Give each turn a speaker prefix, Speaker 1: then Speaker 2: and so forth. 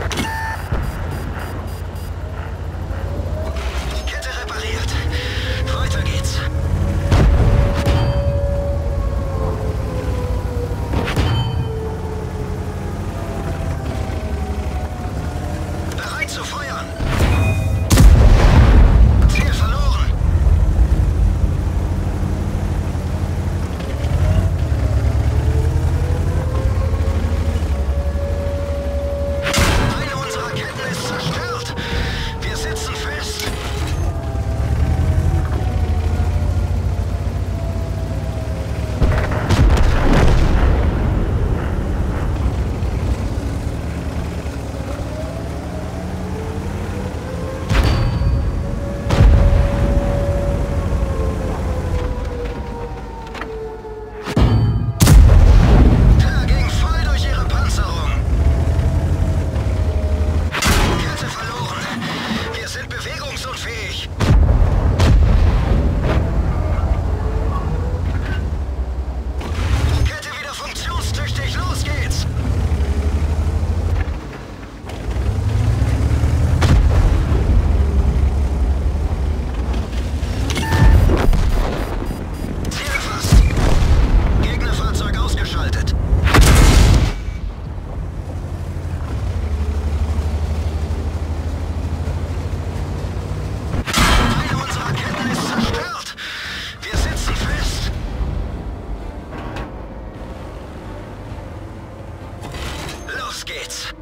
Speaker 1: you Geht's.